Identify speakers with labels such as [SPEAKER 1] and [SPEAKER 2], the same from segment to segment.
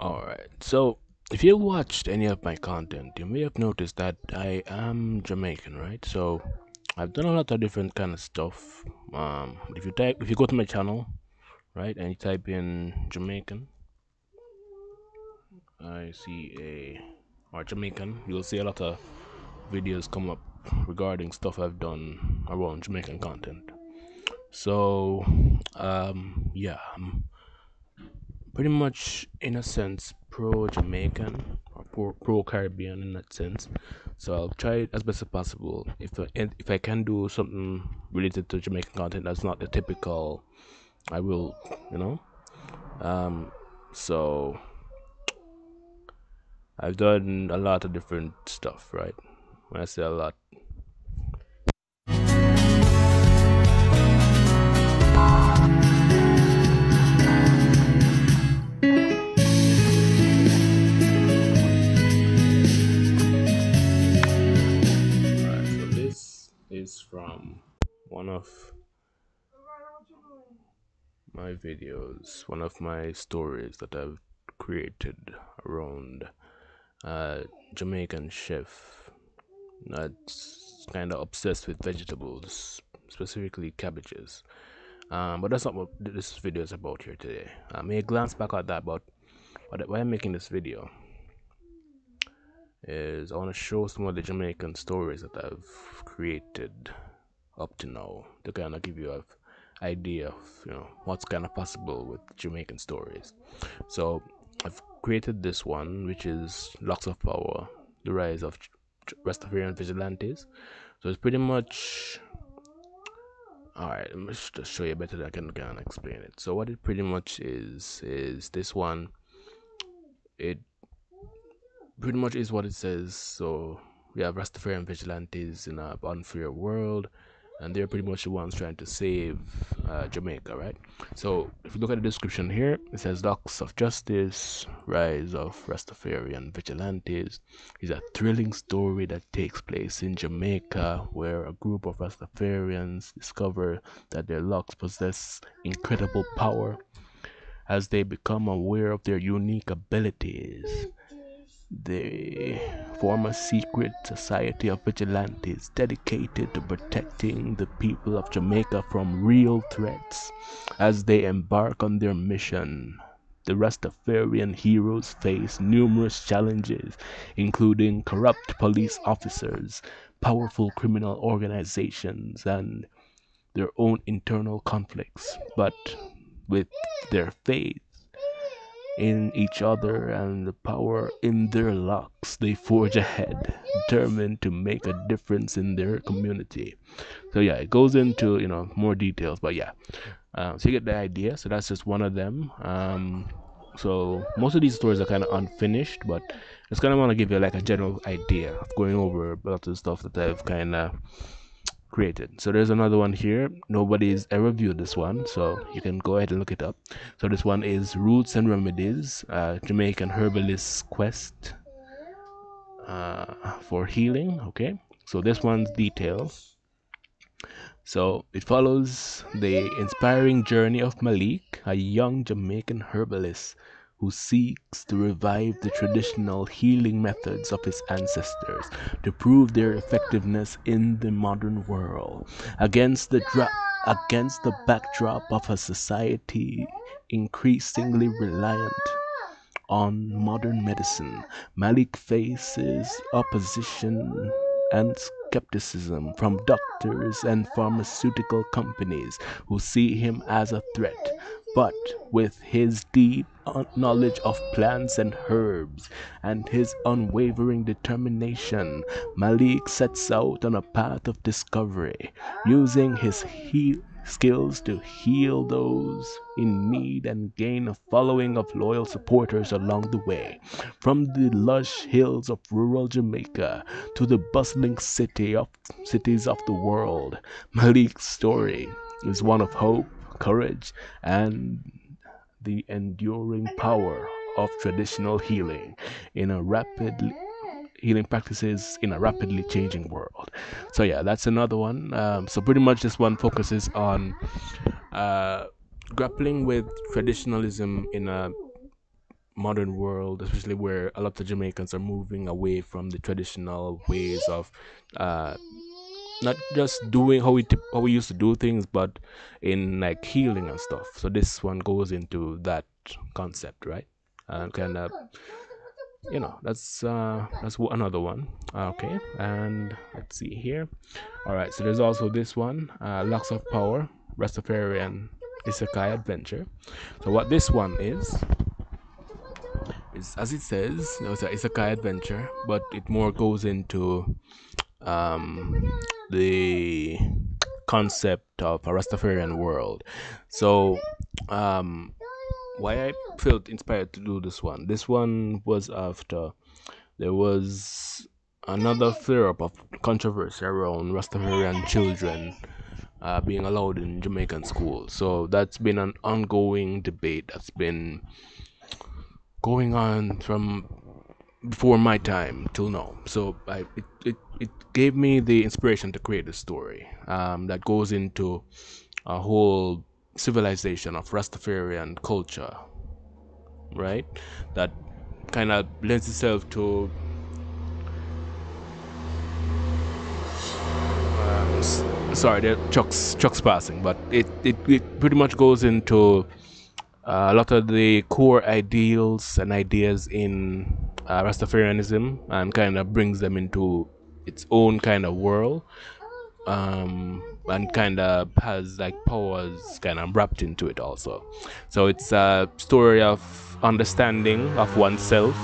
[SPEAKER 1] Alright, so if you watched any of my content, you may have noticed that I am Jamaican, right? So I've done a lot of different kind of stuff. Um, if you type, if you go to my channel, right, and you type in Jamaican, I see a or Jamaican, you'll see a lot of videos come up regarding stuff I've done around Jamaican content. So, um, yeah, pretty much in a sense pro Jamaican or pro Caribbean in that sense. So I'll try it as best as possible. If I, if I can do something related to Jamaican content that's not the typical, I will, you know. Um, so I've done a lot of different stuff, right? When I say a lot, my videos, one of my stories that I've created around a Jamaican chef that's kind of obsessed with vegetables, specifically cabbages. Um, but that's not what this video is about here today. I may glance back at that, but why I'm making this video is I want to show some of the Jamaican stories that I've created up to now to kind of give you an idea of you know what's kind of possible with Jamaican stories. So I've created this one, which is Locks of Power: The Rise of Rastafarian Vigilantes. So it's pretty much all right. Let me just show you better. That I can kind of explain it. So what it pretty much is is this one. It pretty much is what it says. So we have Rastafarian vigilantes in a unfair world, and they're pretty much the ones trying to save uh, Jamaica, right? So if you look at the description here, it says Locks of Justice, Rise of Rastafarian Vigilantes is a thrilling story that takes place in Jamaica where a group of Rastafarians discover that their locks possess incredible power as they become aware of their unique abilities they form a secret society of vigilantes dedicated to protecting the people of Jamaica from real threats as they embark on their mission. The Rastafarian heroes face numerous challenges, including corrupt police officers, powerful criminal organizations, and their own internal conflicts. But with their faith, in each other and the power in their locks, they forge ahead, determined to make a difference in their community. So yeah, it goes into you know more details, but yeah, um, so you get the idea. So that's just one of them. Um, so most of these stories are kind of unfinished, but I just kind of want to give you like a general idea of going over a lot of the stuff that I've kind of created. So there's another one here. Nobody's ever viewed this one, so you can go ahead and look it up. So this one is Roots and Remedies, uh, Jamaican Herbalist Quest uh, for Healing. Okay, so this one's details. So it follows the inspiring journey of Malik, a young Jamaican herbalist who seeks to revive the traditional healing methods of his ancestors to prove their effectiveness in the modern world against the dra- against the backdrop of a society increasingly reliant on modern medicine malik faces opposition and skepticism from doctors and pharmaceutical companies who see him as a threat but with his deep knowledge of plants and herbs and his unwavering determination, Malik sets out on a path of discovery, using his he- skills to heal those in need and gain a following of loyal supporters along the way. From the lush hills of rural Jamaica to the bustling city of cities of the world, Malik's story is one of hope courage, and the enduring power of traditional healing in a rapidly healing practices in a rapidly changing world. So yeah, that's another one. Um, so pretty much this one focuses on uh, grappling with traditionalism in a modern world, especially where a lot of Jamaicans are moving away from the traditional ways of uh, not just doing how we t- how we used to do things, but in like healing and stuff. So this one goes into that concept, right? And kind of, you know, that's uh, that's another one. Okay, and let's see here. All right, so there's also this one, uh, Locks of Power, Rastafarian Isekai Adventure. So what this one is is as it says, it's a Isekai adventure, but it more goes into um, the concept of a Rastafarian world. So, um, why I felt inspired to do this one? This one was after there was another flare up of controversy around Rastafarian children uh, being allowed in Jamaican schools. So that's been an ongoing debate that's been going on from before my time till now. So I it, it, it gave me the inspiration to create a story um, that goes into a whole civilization of Rastafarian culture, right? That kind of lends itself to uh, sorry, there trucks trucks passing, but it, it, it pretty much goes into uh, a lot of the core ideals and ideas in uh, Rastafarianism and kind of brings them into its own kind of world um, and kind of has like powers kind of wrapped into it also. So it's a story of understanding of oneself.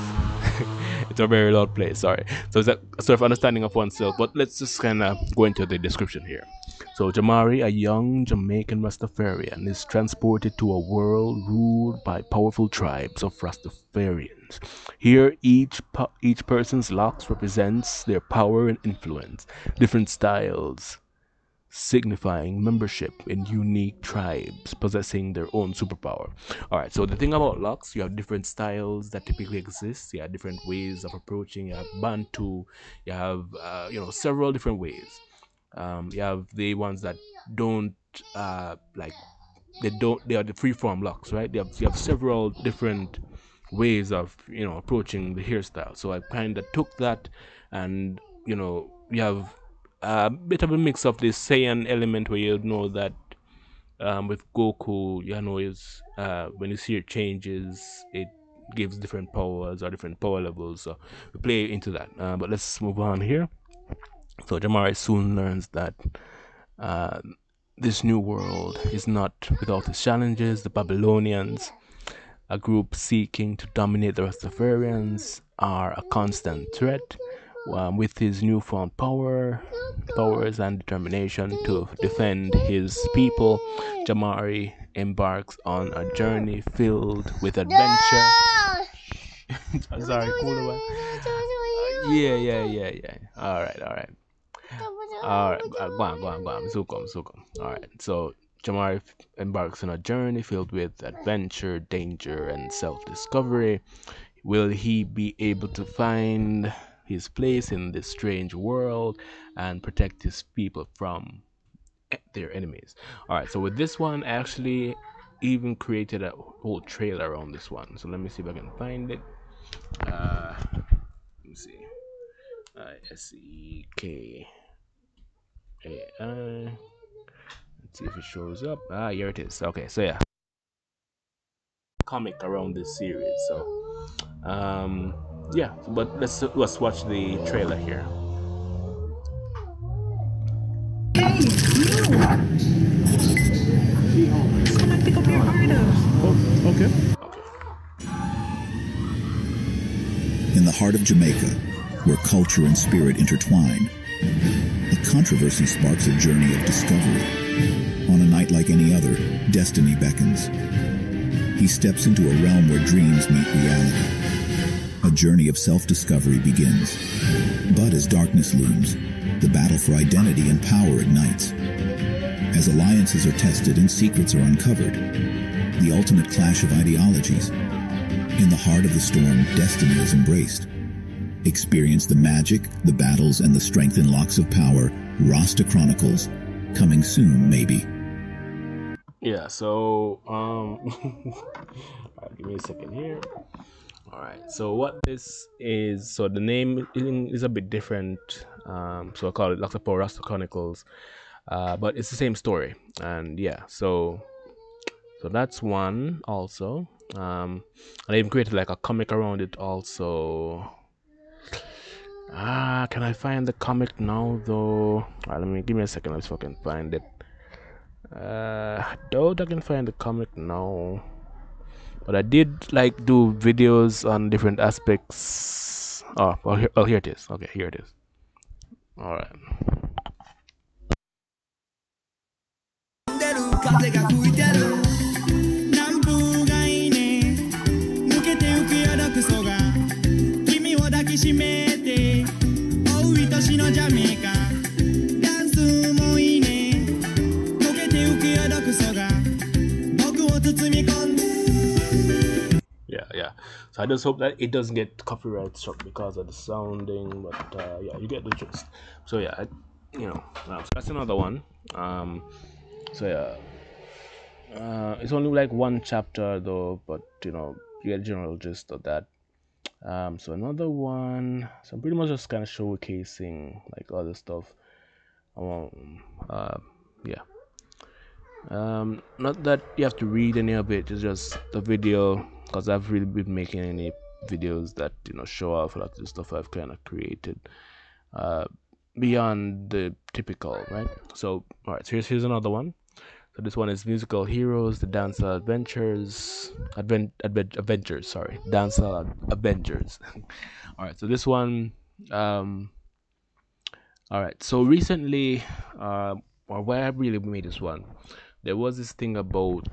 [SPEAKER 1] it's a very loud place, sorry. So it's a sort of understanding of oneself, but let's just kind of go into the description here. So Jamari, a young Jamaican Rastafarian, is transported to a world ruled by powerful tribes of Rastafarians. Here, each each person's locks represents their power and influence, different styles signifying membership in unique tribes possessing their own superpower. All right, so the thing about locks, you have different styles that typically exist. You have different ways of approaching. You have Bantu. You have uh, you know several different ways. Um, you have the ones that don't uh, like they don't they are the freeform locks, right? They have you have several different ways of you know approaching the hairstyle. So I kind of took that, and you know you have a bit of a mix of the Saiyan element where you know that um, with Goku, you know, is uh, when you see it changes, it gives different powers or different power levels. So we play into that. Uh, but let's move on here. So Jamari soon learns that uh, this new world is not without its challenges. The Babylonians, a group seeking to dominate the Rastafarians, are a constant threat. Um, with his newfound power, powers, and determination to defend his people, Jamari embarks on a journey filled with adventure. Sorry, cool. Uh, yeah, yeah, yeah, yeah. All right, all right. All right, uh, go on, go on, go on. Sukum, sukum. All right, so Jamari embarks on a journey filled with adventure, danger, and self-discovery. Will he be able to find his place in this strange world and protect his people from their enemies? All right, so with this one, I actually even created a whole trailer on this one. So let me see if I can find it. Uh, let me see. Uh, S E K. Let's see if it shows up. Ah, here it is. Okay, so yeah. Comic around this series. So, um, yeah. But let's let's watch the trailer here. Hey, Come and pick up your Oh, okay. Okay.
[SPEAKER 2] In the heart of Jamaica, where culture and spirit intertwine a controversy sparks a journey of discovery. On a night like any other, destiny beckons. He steps into a realm where dreams meet reality. A journey of self-discovery begins. But as darkness looms, the battle for identity and power ignites. As alliances are tested and secrets are uncovered, the ultimate clash of ideologies. In the heart of the storm, destiny is embraced Experience the magic, the battles, and the strength in Locks of Power, Rasta Chronicles. Coming soon, maybe.
[SPEAKER 1] Yeah, so, um, give me a second here. All right. So what this is, so the name is a bit different. Um, so I call it Locks Rasta Chronicles, uh, but it's the same story. And yeah, so so that's one also. Um, I even created like a comic around it also. Ah, can I find the comic now though? Alright, let me give me a second. Let's fucking find it. Uh, I doubt I can find the comic now but I did like do videos on different aspects. Oh, well, here, oh, here it is. Okay, here it is. All right. So I just hope that it doesn't get copyright struck because of the sounding, but uh, yeah, you get the gist. So yeah, I, you know, so that's another one. Um, so yeah, uh, it's only like one chapter though, but you know, you get a general gist of that. Um, so another one. So I'm pretty much just kind of showcasing like other stuff. Um, uh, yeah. Um, not that you have to read any of it. It's just the video because I've really been making any videos that you know show off a lot of the stuff I've kind of created uh, beyond the typical, right? So, all right, so here's here's another one. So this one is musical heroes, the dancehall adventures, advent, advent adventures. Sorry, dancehall Avengers. all right, so this one, um, all right. So recently, uh, or why I really made this one, there was this thing about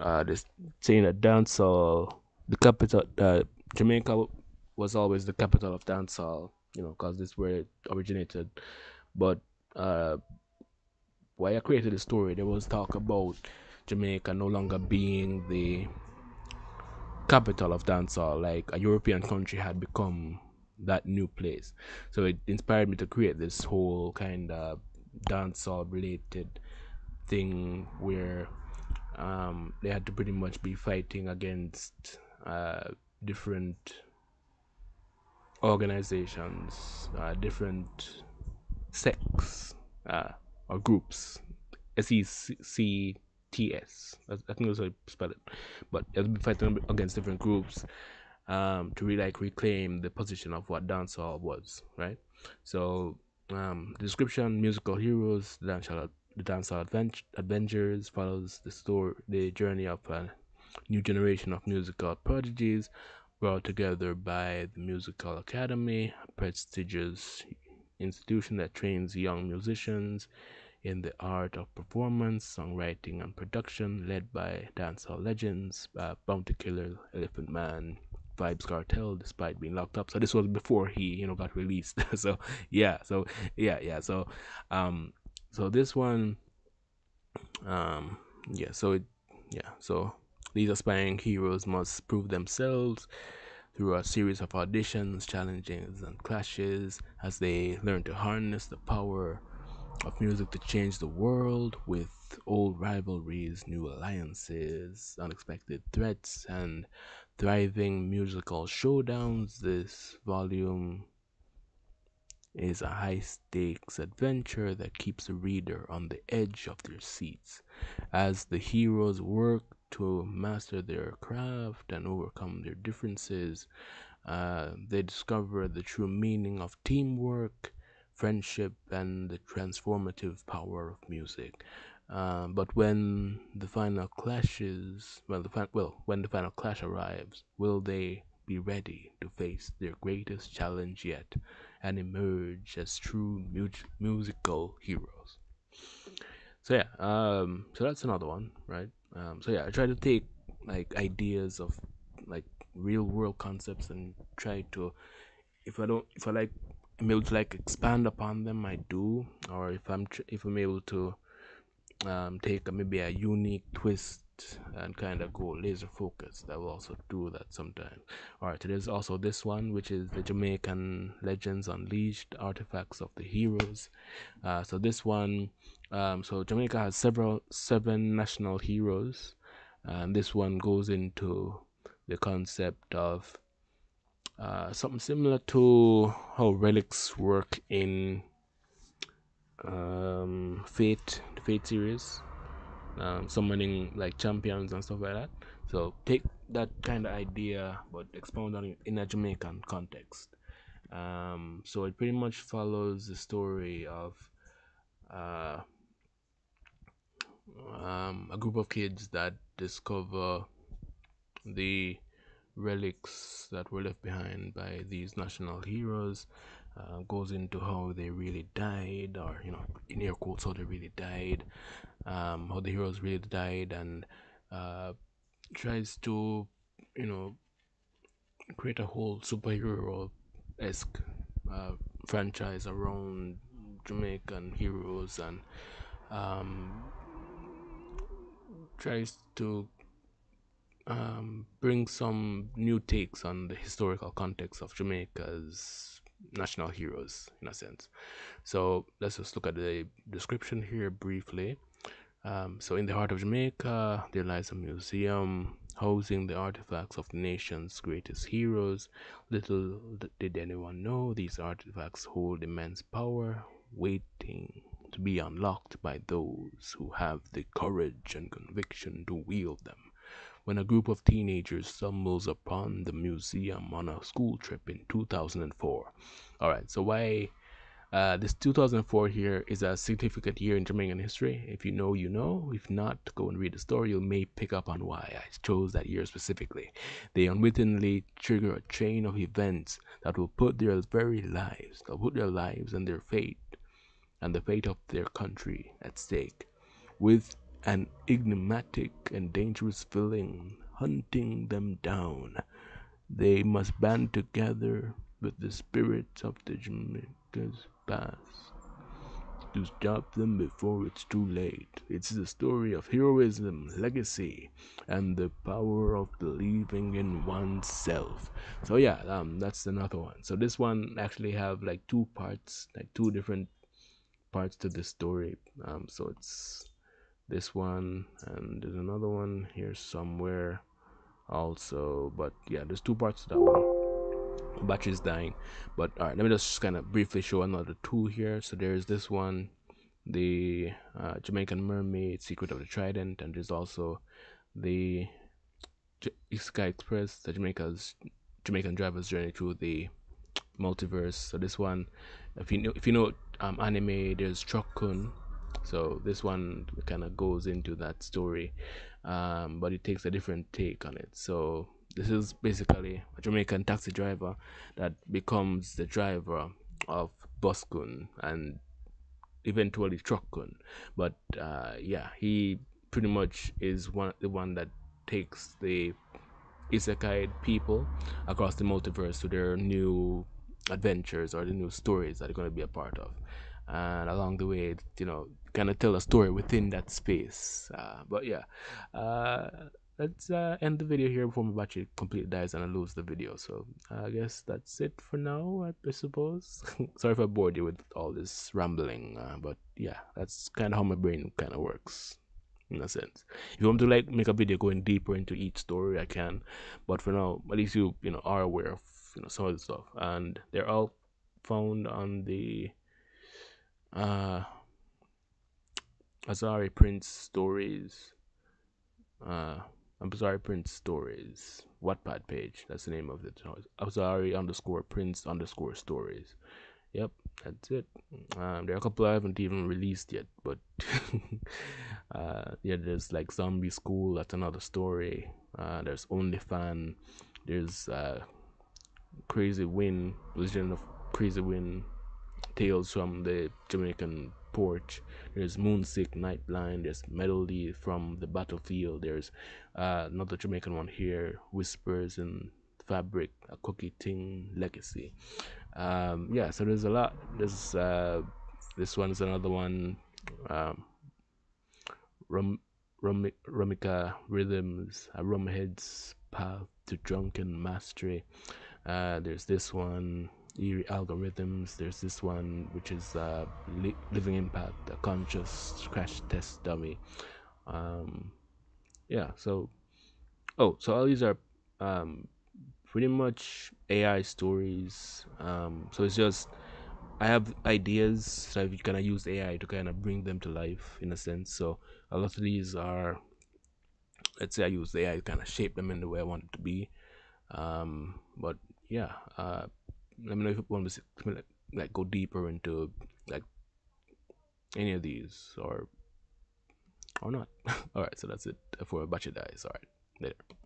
[SPEAKER 1] uh, this saying that dancehall, the capital, uh, Jamaica was always the capital of dancehall, you know, because this where it originated. But uh, why I created the story, there was talk about Jamaica no longer being the capital of dancehall, like a European country had become that new place. So it inspired me to create this whole kind of dancehall related thing where um, they had to pretty much be fighting against uh, different organizations, uh, different sects uh, or groups. S E C T S. I think that's how you spell it. But they had to be fighting against different groups um, to really like reclaim the position of what dancehall was, right? So um, description: musical heroes, dancehall the Dancehall Advent- Adventures follows the story, the journey of a new generation of musical prodigies brought together by the Musical Academy, a prestigious institution that trains young musicians in the art of performance, songwriting, and production, led by dancehall legends, uh, Bounty Killer, Elephant Man, Vybz Kartel, despite being locked up. So this was before he, you know, got released. so yeah, so yeah, yeah. So um, so this one um yeah so it yeah so these aspiring heroes must prove themselves through a series of auditions challenges and clashes as they learn to harness the power of music to change the world with old rivalries new alliances unexpected threats and thriving musical showdowns. This volume is a high stakes adventure that keeps the reader on the edge of their seats as the heroes work to master their craft and overcome their differences. Uh, they discover the true meaning of teamwork, friendship, and the transformative power of music. Uh, but when the final clashes, well, the fi- well, when the final clash arrives, will they be ready to face their greatest challenge yet? And emerge as true mu- musical heroes. So yeah, um, so that's another one, right? Um, so yeah, I try to take like ideas of like real world concepts and try to, if I don't, if I like, I'm able to like expand upon them, I do, or if I'm tr- if I'm able to um, take a, maybe a unique twist and kind of go laser focused. I will also do that sometimes. All right, there's also this one, which is the Jamaican Legends Unleashed Artifacts of the Heroes. Uh, so this one, um, so Jamaica has several seven national heroes, and this one goes into the concept of uh, something similar to how relics work in um, Fate, the Fate series, um, summoning like champions and stuff like that. So take that kind of idea, but expound on it in a Jamaican context. Um, so it pretty much follows the story of uh, um, a group of kids that discover the relics that were left behind by these national heroes. Uh, goes into how they really died, or you know, in air quotes, how they really died, um, how the heroes really died, and uh, tries to, you know, create a whole superhero esque uh, franchise around Jamaican heroes and um, tries to um, bring some new takes on the historical context of Jamaica's national heroes, in a sense. So let's just look at the description here briefly. Um, so, in the heart of Jamaica, there lies a museum housing the artifacts of the nation's greatest heroes. Little did anyone know these artifacts hold immense power, waiting to be unlocked by those who have the courage and conviction to wield them. When a group of teenagers stumbles upon the museum on a school trip in 2004. All right, so why uh, this 2004 here is a significant year in Jamaican history. If you know, you know. If not, go and read the story. You may pick up on why I chose that year specifically. They unwittingly trigger a chain of events that will put their very lives, they'll put their lives and their fate and the fate of their country at stake, with an enigmatic and dangerous villain hunting them down. They must band together with the spirits of the Jamaicans past to stop them before it's too late. It's the story of heroism, legacy, and the power of believing in oneself. So yeah, um, that's another one. So this one actually have like two parts, like two different parts to this story. Um, so it's this one and there's another one here somewhere also. But yeah, there's two parts to that one. Battery is dying but all right let me just kind of briefly show another tool here. So there's this one the uh, jamaican mermaid secret of the trident and there's also the J- sky express the jamaica's jamaican driver's journey through the multiverse. So this one if you know if you know um, anime there's Truck-kun so this one kind of goes into that story um, but it takes a different take on it so this is basically a Jamaican taxi driver that becomes the driver of Bus-kun and eventually Truck-kun. But uh, yeah, he pretty much is one the one that takes the isekai people across the multiverse to their new adventures or the new stories that they're going to be a part of. And along the way, you know, kind of tell a story within that space. Uh, but yeah, uh, let's uh, end the video here before my battery completely dies and I lose the video. So uh, I guess that's it for now, I, suppose. Sorry if I bored you with all this rambling, uh, but yeah, that's kind of how my brain kind of works in a sense. If you want to like make a video going deeper into each story, I can. But for now, at least you you know are aware of you know some of the stuff, and they're all found on the uh Azari Prince stories. Uh, Abzari Prince Stories Wattpad page. That's the name of it. Azari underscore Prince underscore Stories. Yep, that's it. Um, there are a couple I haven't even released yet, but uh, yeah, there's like Zombie School. That's another story. Uh, there's Only Fan. There's uh, Crazy Win. Legend of Crazy Win. Tales from the Jamaican porch. There's Moonsick, Night Blind. There's Melody from the Battlefield. There's uh, another Jamaican one here, Whispers and Fabric, a Cookie Ting Legacy. Um, yeah, so there's a lot. There's uh, this one's another one. Um, Rum, Rumika Rhythms, a Rumhead's Path to Drunken Mastery. Uh, there's this one eerie algorithms. There's this one which is uh, li- Living Impact, a conscious crash test dummy. Um, yeah, so oh, so all these are um, pretty much AI stories. Um, so it's just I have ideas, so I kind of use AI to kind of bring them to life in a sense. So a lot of these are, let's say, I use AI to kind of shape them in the way I want it to be. Um, but yeah, uh, let me know if you want to like, like go deeper into like any of these or or not. All right, so that's it for a bunch of Dice. All right, later.